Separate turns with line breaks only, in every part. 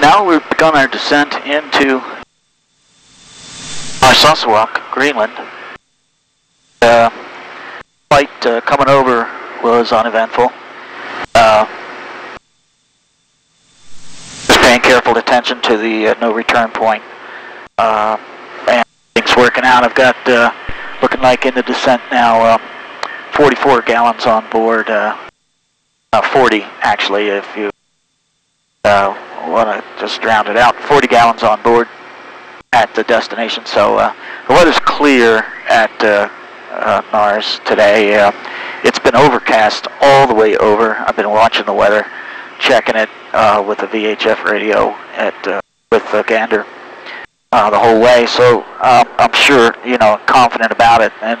now we've begun our descent into Narsarsuaq, Greenland. Uh, flight uh, coming over was uneventful. Uh, just paying careful attention to the uh, no return point. Uh, and things working out. I've got, uh, looking like in the descent now, uh, 44 gallons on board. Uh, uh, 40 actually, if you want to just round it out. 40 gallons on board at the destination. So uh, the weather's clear at uh, uh, NARS today. Uh, it's been overcast all the way over. I've been watching the weather, checking it uh, with the VHF radio at uh, with Gander the whole way. So uh, I'm sure, you know, confident about it. And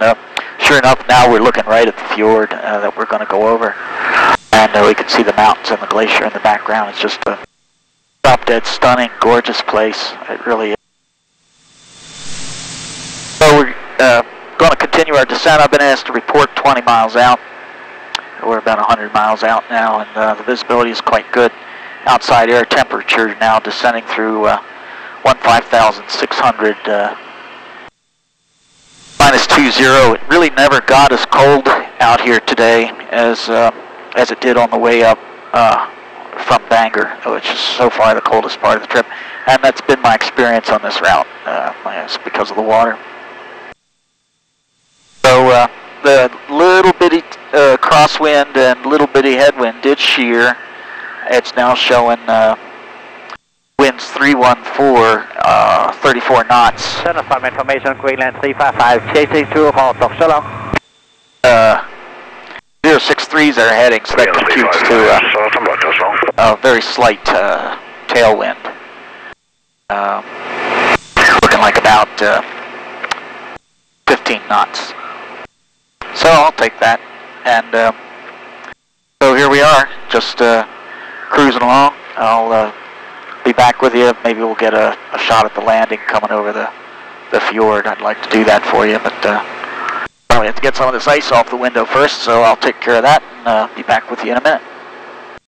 sure enough, now we're looking right at the fjord that we're going to go over. And we can see the mountains and the glacier in the background. It's just a drop dead stunning, gorgeous place. It really is. So we're uh, going to continue our descent. I've been asked to report 20 miles out. We're about 100 miles out now, and uh, the visibility is quite good. Outside air temperature now descending through uh, 15,600 uh, minus 20. It really never got as cold out here today as uh, as it did on the way up uh, from Bangor, which is so far the coldest part of the trip. And that's been my experience on this route, uh, it's because of the water. So uh, the little bitty uh, crosswind and little bitty headwind did shear. It's now showing uh, winds 314, uh, 34 knots.
Center farm information, Greenland 355, chasing through call, talk so long.
Uh, 063s are heading, so that computes to uh, a very slight uh, tailwind. Um, looking like about uh, 15 knots. So I'll take that. And uh, so here we are, just uh, cruising along. I'll uh, be back with you. Maybe we'll get a, a, shot at the landing coming over the, the fjord. I'd like to do that for you, but probably have to get some of this ice off the window first, so I'll take care of that and uh, be back with you in a minute.